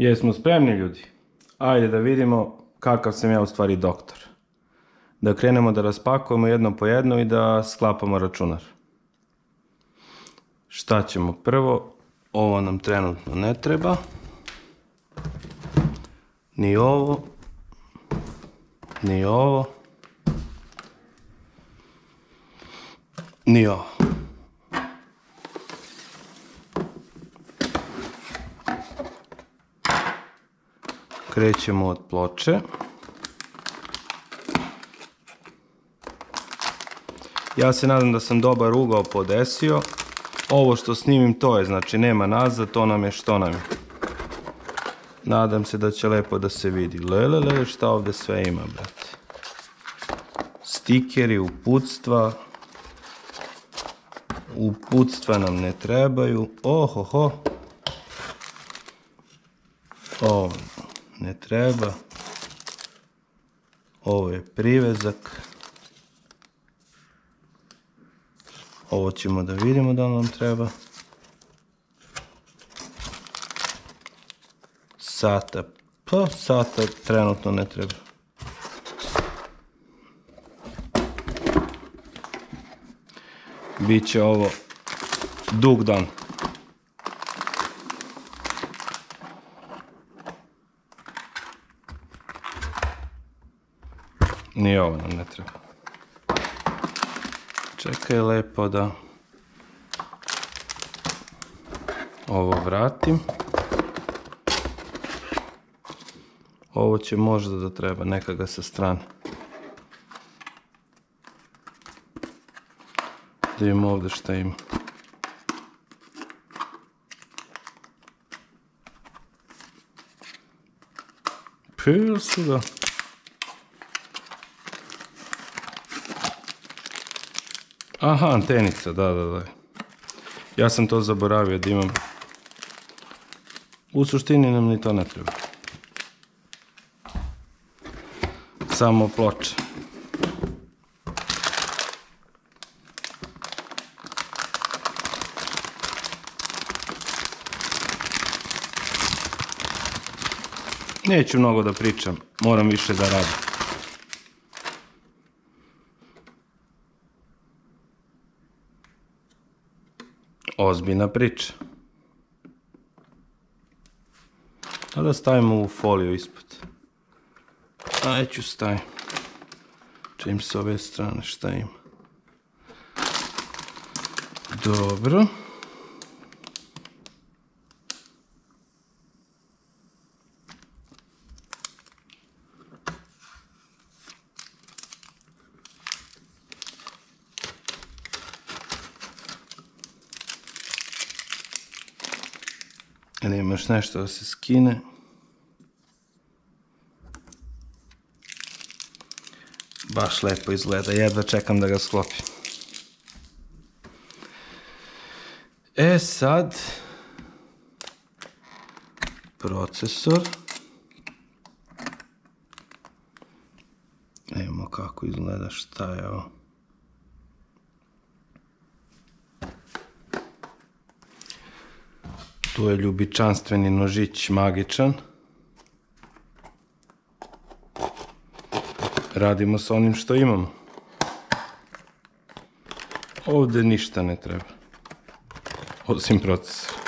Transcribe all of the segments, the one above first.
Jesmo spremni ljudi? Ajde da vidimo kakav sam ja u stvari doktor. Da krenemo da raspakujemo jedno po jedno i da sklapamo računar. Šta ćemo prvo? Ovo nam trenutno ne treba. Ni ovo. Ni ovo. Ni ovo. Krećemo od ploče. Ja se nadam da sam dobar ugao podesio. Ovo što snimim to je, znači nema nazad, to nam je što nam je. Nadam se da će lepo da se vidi. Lele, lele, šta ovdje sve ima, brate. Stikeri, uputstva. Uputstva nam ne trebaju. Ohoho. Ovo ne treba. Ovo je privezak. Ovo ćemo da vidimo da nam treba. Sata. Pa sata trenutno ne treba. Biće ovo dug dan. Ni ovo nam ne treba. Čekaj lepo da ovo vratim. Ovo će možda da treba, neka ga sa strane. Da imamo ovdje šta ima. Pil su ga. Aha, antenica, da, da, da. Ja sam to zaboravio da imam. U suštini nam ni to ne treba. Samo ploče. Neću mnogo da pričam, moram više da radim. Ozbiljna priča. A da stavimo ovu foliju ispod. Aj ću stavim. Čim s ove strane šta ima. Dobro. Ili imaš nešto da se skine. Baš lepo izgleda, jedva čekam da ga sklopim. E sad, procesor. Evo kako izgleda, šta je ovo. Tu je ljubičanstveni nožić magičan. Radimo sa onim što imamo. Ovdje ništa ne treba. Osim procesora.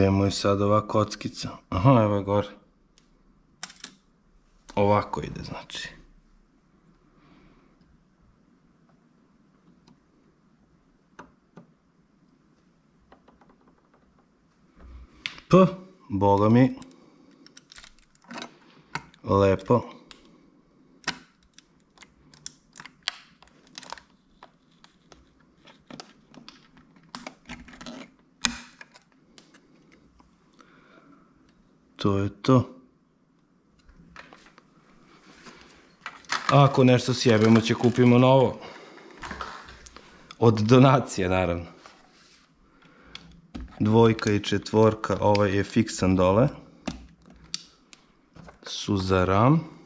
Gdje mu je sad ova kockica? Aha, evo je gore. Ovako ide, znači. P, boga mi. Lepo. to je to. Ako nešto sjebemo će kupimo novo. Od donacije naravno. Dvojka i četvorka, ovaj je fiksan dole. Suzaram.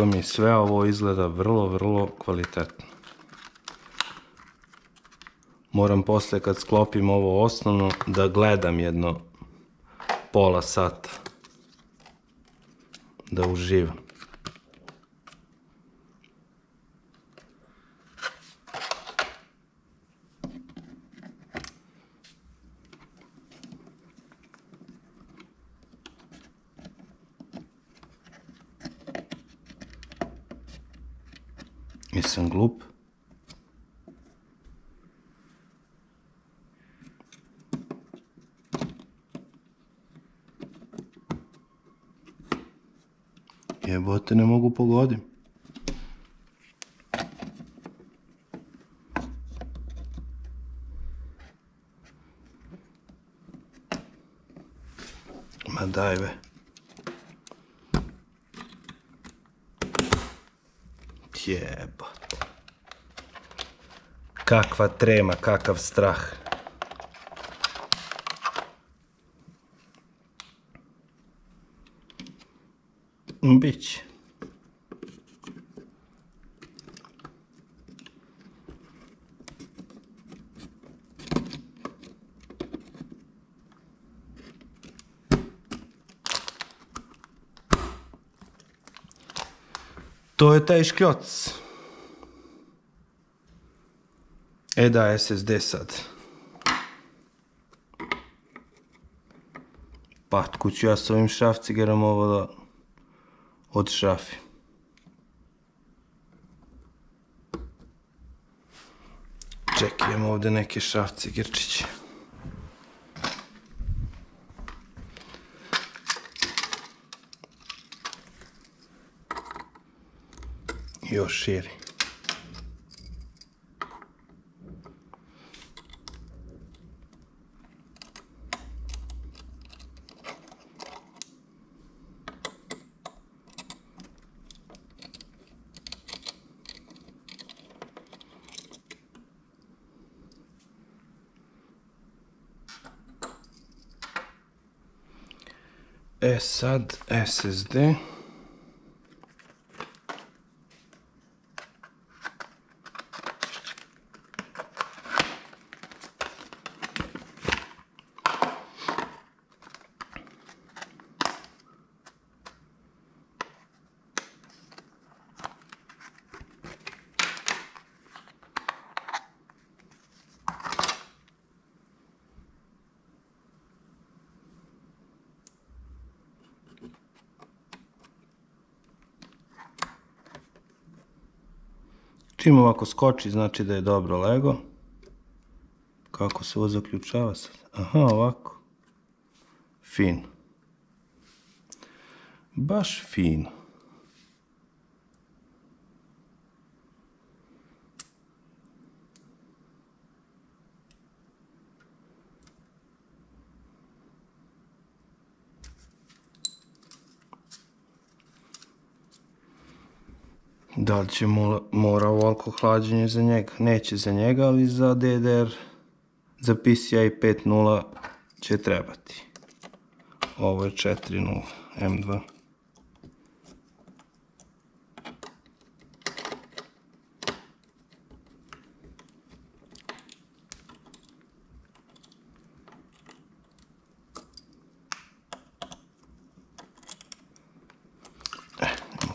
Boga mi sve ovo izgleda vrlo, vrlo kvalitetno. Moram posle kad sklopim ovo osnovno da gledam jedno pola sata. Da uživam. Jesam glup? Jebote, ne mogu pogodim. Ma daj be. Jebote. Kakva trema, kakav strah. Bić. To je taj škljoc. E da, SSD sad. Pat kuću ja s ovim šrafcigerom ovo da od šrafi. Čekaj, imamo ovdje neke šrafcigerčiće. Još širi. E sad SSD. Čim ovako skoči, znači da je dobro lego. Kako se ovo zaključava sad? Aha, ovako. Fin. Baš fino. Da li će mora ovoliko hlađenje za njega? Neće za njega, ali za DDR, za PCI 5.0 će trebati. Ovo je 4.0 M2.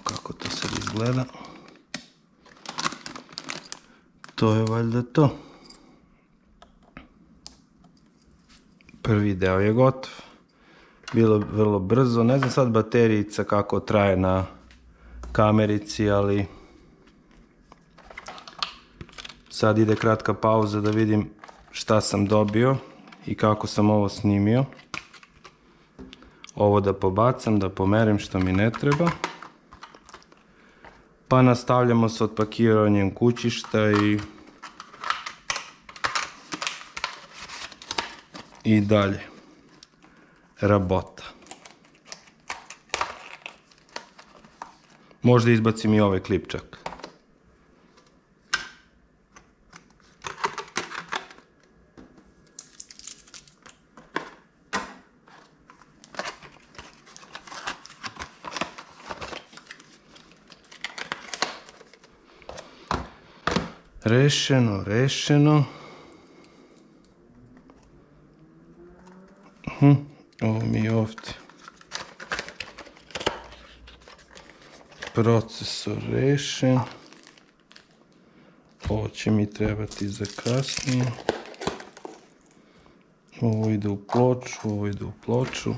kako to sad izgleda. To je valjda to. Prvi deo je gotov. Bilo vrlo brzo. Ne znam sad baterijica kako traje na kamerici, ali sad ide kratka pauza da vidim šta sam dobio i kako sam ovo snimio. Ovo da pobacam, da pomerim što mi ne treba. Pa nastavljamo s otpakiranjem kućišta i i dalje rabota. Možda izbacim i ovaj klip Rešeno, rešeno. Mhm, Ovo mi je ovdje. Procesor rešen. Ovo će mi trebati za kasnije. Ovo ide u ploču, ovo ide u ploču.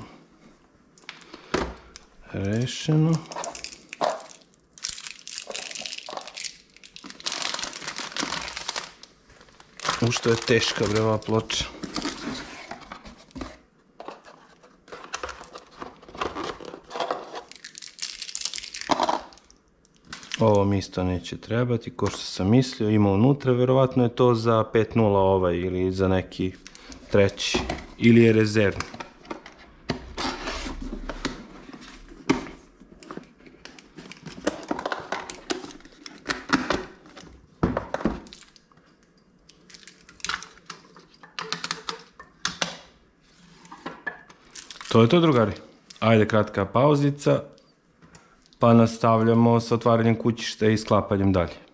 Rešeno. U što je teška bre ova ploča. Ovo mi isto neće trebati, ko što sam mislio, ima unutra, verovatno je to za 5.0 ovaj ili za neki treći, ili je rezervni. To je to drugari. Ajde kratka pauzica, pa nastavljamo s otvaranjem kućišta i sklapanjem dalje.